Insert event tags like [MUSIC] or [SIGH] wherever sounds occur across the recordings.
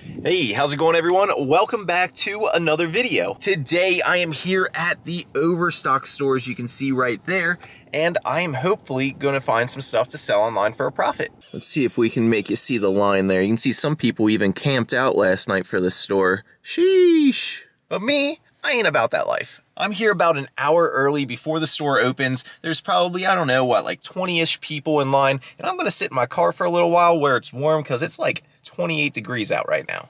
Hey, how's it going everyone? Welcome back to another video. Today I am here at the Overstock store as you can see right there and I am hopefully going to find some stuff to sell online for a profit. Let's see if we can make you see the line there. You can see some people even camped out last night for this store. Sheesh. But me, I ain't about that life. I'm here about an hour early before the store opens. There's probably, I don't know, what, like 20-ish people in line. And I'm going to sit in my car for a little while where it's warm because it's like 28 degrees out right now.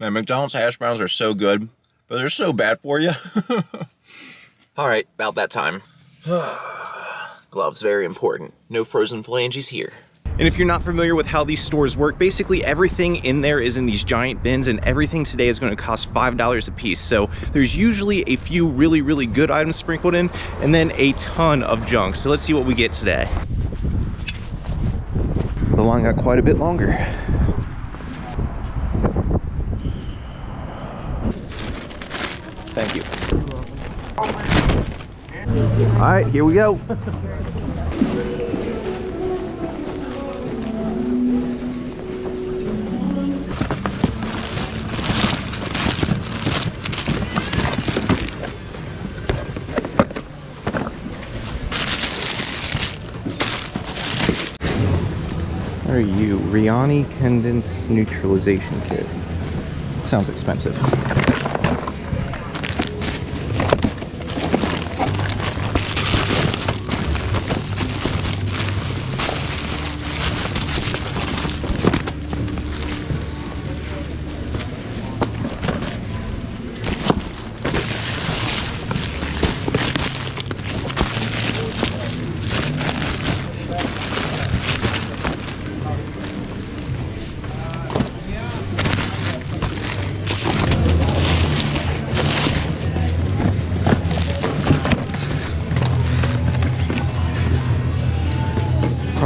Man, McDonald's hash browns are so good, but they're so bad for you. [LAUGHS] All right, about that time. [SIGHS] Gloves, very important. No frozen phalanges here. And if you're not familiar with how these stores work, basically everything in there is in these giant bins and everything today is gonna cost $5 a piece. So there's usually a few really, really good items sprinkled in and then a ton of junk. So let's see what we get today. The line got quite a bit longer. Thank you. All right, here we go. [LAUGHS] Are you? Rinnai Condense Neutralization Kit. Sounds expensive.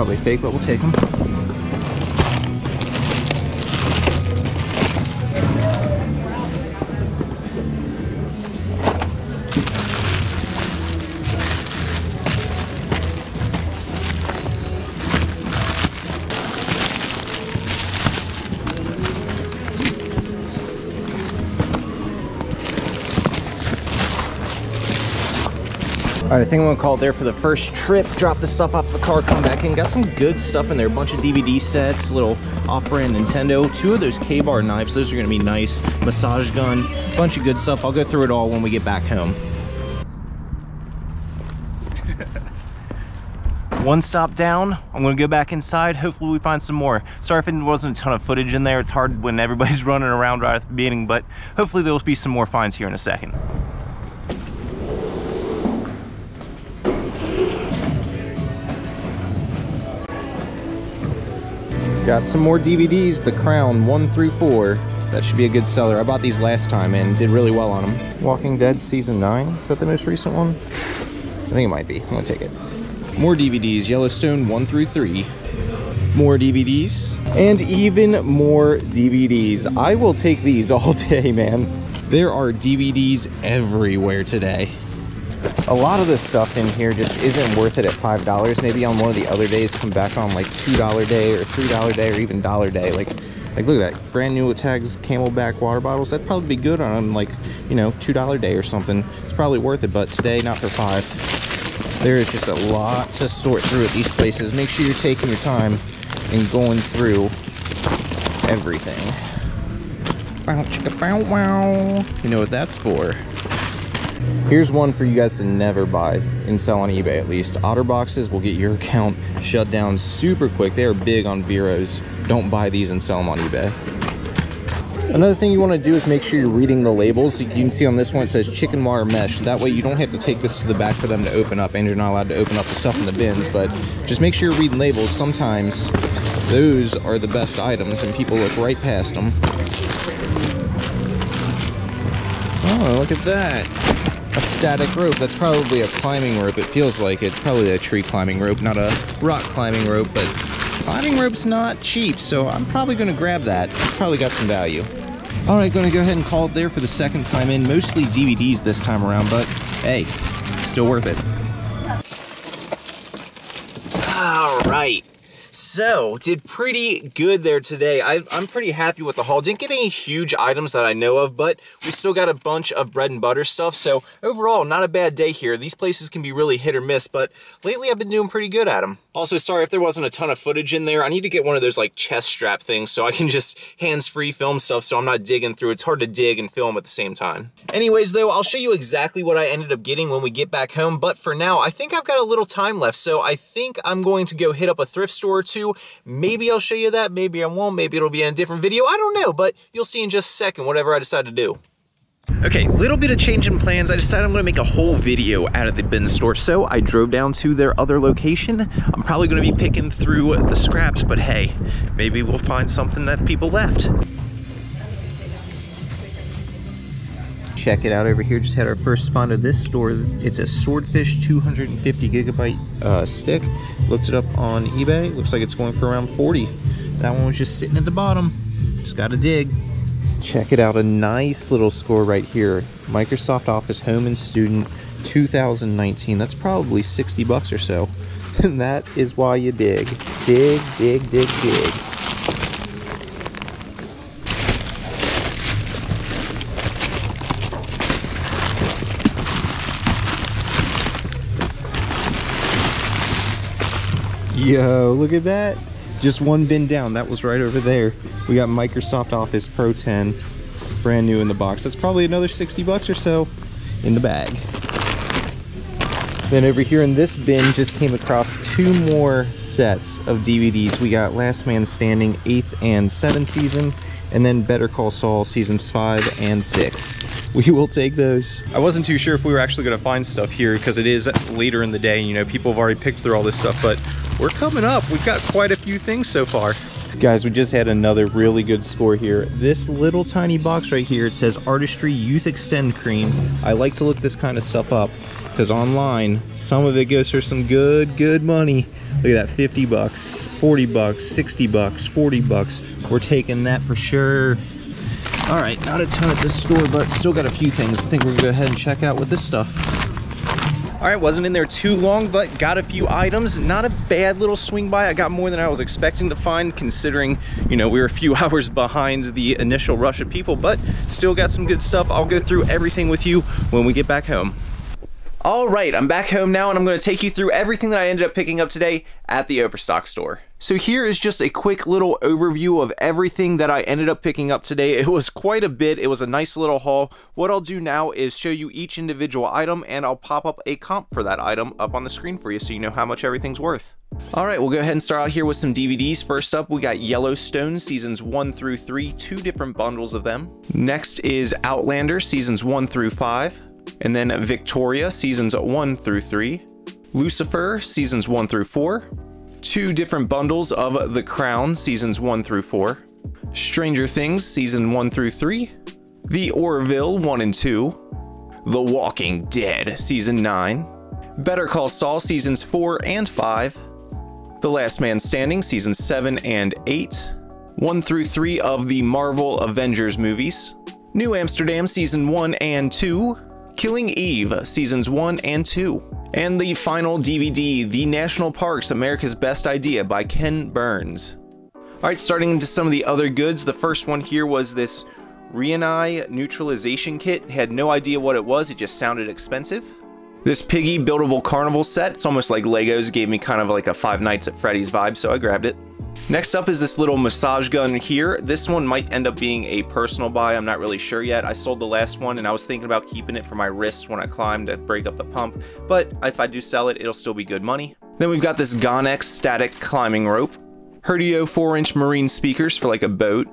Probably fake, but we'll take them. All right, I think I'm gonna call it there for the first trip. Drop the stuff off the car, come back in. Got some good stuff in there. A bunch of DVD sets, little off-brand Nintendo. Two of those KA-BAR knives. Those are gonna be nice. Massage gun, bunch of good stuff. I'll go through it all when we get back home. [LAUGHS] One stop down, I'm gonna go back inside. Hopefully we find some more. Sorry if it wasn't a ton of footage in there. It's hard when everybody's [LAUGHS] running around right at the beginning, but hopefully there'll be some more finds here in a second. Got some more DVDs, The Crown 1 through 4. That should be a good seller. I bought these last time and did really well on them. Walking Dead Season 9, is that the most recent one? I think it might be, I'm gonna take it. More DVDs, Yellowstone 1 through 3. More DVDs, and even more DVDs. I will take these [LAUGHS] all day, man. There are DVDs everywhere today a lot of this stuff in here just isn't worth it at five dollars. Maybe on one of the other days come back on like two dollar day or three dollar day or even dollar day. Like like look at that. Brand new tags CamelBak water bottles. That'd probably be good on like you know two dollar day or something. It's probably worth it but today not for five. There is just a lot to sort through at these places. Make sure you're taking your time and going through everything. Bow, chicka, bow, wow. you know what that's for Here's one for you guys to never buy and sell on eBay at least. OtterBoxes will get your account shut down super quick. They are big on VeROs. Don't buy these and sell them on eBay. Another thing you want to do is make sure you're reading the labels. You can see on this one it says chicken wire mesh. That way you don't have to take this to the back for them to open up and you're not allowed to open up the stuff in the bins. But just make sure you're reading labels. Sometimes those are the best items and people look right past them. Oh, look at that a static rope. That's probably a climbing rope. It feels like it's probably a tree climbing rope, not a rock climbing rope, but climbing rope's not cheap, so I'm probably gonna grab that. It's probably got some value. All right, gonna go ahead and call it there for the second time in. Mostly DVDs this time around, but hey, still worth it. All right. So, did pretty good there today. I, am pretty happy with the haul. Didn't get any huge items that I know of, but we still got a bunch of bread and butter stuff. So, overall, not a bad day here. These places can be really hit or miss, but lately I've been doing pretty good at them. Also, sorry if there wasn't a ton of footage in there. I need to get one of those like chest strap things so I can just hands-free film stuff so I'm not digging through. It's hard to dig and film at the same time. Anyways, though, I'll show you exactly what I ended up getting when we get back home. But for now, I think I've got a little time left. So I think I'm going to go hit up a thrift store or two. Maybe I'll show you that. Maybe I won't. Maybe it'll be in a different video. I don't know, but you'll see in just a second whatever I decide to do. Okay, little bit of change in plans. I decided I'm gonna make a whole video out of the bin store. So I drove down to their other location. I'm probably gonna be picking through the scraps, but hey, maybe we'll find something that people left. Check it out over here. Just had our first spawn of this store. It's a Swordfish 250 gigabyte uh, stick. Looked it up on eBay. Looks like it's going for around 40. That one was just sitting at the bottom. Just gotta dig. Check it out, a nice little score right here. Microsoft Office Home and Student 2019. That's probably 60 bucks or so. [LAUGHS] And that is why you dig. Dig, dig, dig, dig. Yo, look at that. Just one bin down. That was right over there. We got Microsoft Office Pro 10 brand new in the box. That's probably another 60 bucks or so in the bag. Then over here in this bin just came across two more sets of DVDs. We got Last Man Standing 8th and 7th season and then Better Call Saul seasons 5 and 6. We will take those. I wasn't too sure if we were actually going to find stuff here because it is later in the day. And you know, people have already picked through all this stuff, but we're coming up. We've got quite a few things so far. Guys, we just had another really good score here. This little tiny box right here, it says Artistry Youth Extend Cream. I like to look this kind of stuff up because online, some of it goes for some good, good money. Look at that, 50 bucks, 40 bucks, 60 bucks, 40 bucks. We're taking that for sure. All right, not a ton at this store, but still got a few things. I think we're gonna go ahead and check out with this stuff. All right, wasn't in there too long, but got a few items. Not a bad little swing by. I got more than I was expecting to find, considering, you know, we were a few [LAUGHS] hours behind the initial rush of people, but still got some good stuff. I'll go through everything with you when we get back home. All right, I'm back home now and I'm going to take you through everything that I ended up picking up today at the Overstock store. So here is just a quick little overview of everything that I ended up picking up today. It was quite a bit. It was a nice little haul. What I'll do now is show you each individual item and I'll pop up a comp for that item up on the screen for you so you know how much everything's worth. All right, we'll go ahead and start out here with some DVDs. First up, we got Yellowstone seasons 1 through 3, two different bundles of them. Next is Outlander seasons 1 through 5 and then Victoria seasons 1 through 3, Lucifer seasons 1 through 4, two different bundles of The Crown seasons 1 through 4, Stranger Things season 1 through 3, The Orville 1 and 2, The Walking Dead season 9, Better Call Saul seasons 4 and 5, The Last Man Standing seasons 7 and 8, 1 through 3 of the Marvel Avengers movies, New Amsterdam season 1 and 2, Killing Eve, Seasons 1 and 2. And the final DVD, The National Parks America's Best Idea by Ken Burns. Alright, starting into some of the other goods, the first one here was this Rinnai neutralization kit. Had no idea what it was, it just sounded expensive. This Piggy buildable carnival set, it's almost like Legos, gave me kind of like a Five Nights at Freddy's vibe, so I grabbed it. Next up is this little massage gun here. This one might end up being a personal buy. I'm not really sure yet. I sold the last one and I was thinking about keeping it for my wrist when I climb to break up the pump. But if I do sell it, it'll still be good money. Then we've got this Gonex static climbing rope. Herdio 4-inch marine speakers for like a boat.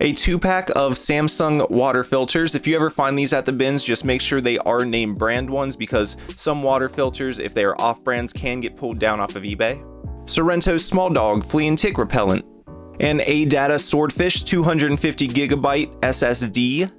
A two-pack of Samsung water filters. If you ever find these at the bins, just make sure they are name brand ones because some water filters, if they are off brands, can get pulled down off of eBay. Seresto Small Dog Flea and Tick Repellent, an A-Data Swordfish 250 gigabyte SSD,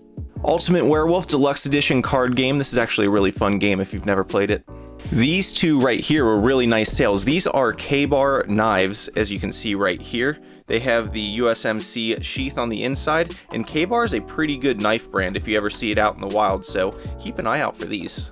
Ultimate Werewolf Deluxe Edition card game. This is actually a really fun game if you've never played it. These two right here were really nice sales. These are KA-BAR knives, as you can see right here. They have the USMC sheath on the inside, and KA-BAR is a pretty good knife brand if you ever see it out in the wild, so keep an eye out for these.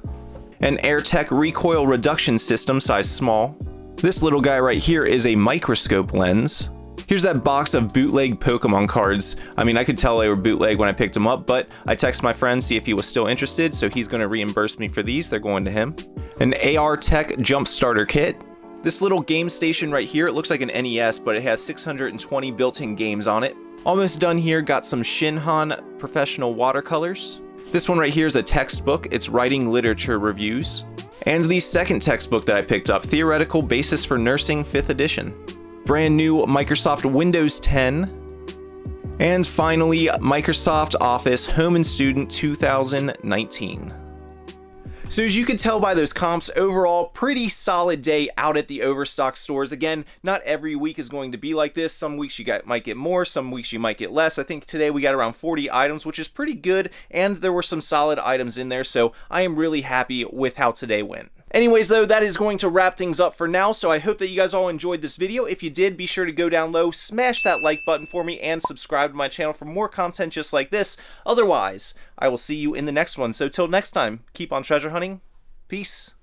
An AirTech recoil reduction system size small, This little guy right here is a microscope lens. Here's that box of bootleg Pokemon cards. I mean, I could tell they were bootleg when I picked them up, but I texted my friend, see if he was still interested, so he's gonna reimburse me for these. They're going to him. An AR Tech Jump Starter Kit. This little game station right here, it looks like an NES, but it has 620 built-in games on it. Almost done here, got some Shinhan professional watercolors. This one right here is a textbook, it's writing literature reviews. And the second textbook that I picked up, Theoretical Basis for Nursing 5th edition brand new Microsoft Windows 10, and finally, Microsoft Office Home and Student 2019. So as you can tell by those comps, overall, pretty solid day out at the Overstock stores. Again, not every week is going to be like this. Some weeks you got, might get more, some weeks you might get less. I think today we got around 40 items, which is pretty good, and there were some solid items in there, so I am really happy with how today went. Anyways, though, that is going to wrap things up for now, so I hope that you guys all enjoyed this video. If you did, be sure to go down low, smash that like button for me, and subscribe to my channel for more content just like this. Otherwise, I will see you in the next one. So till next time, keep on treasure hunting. Peace.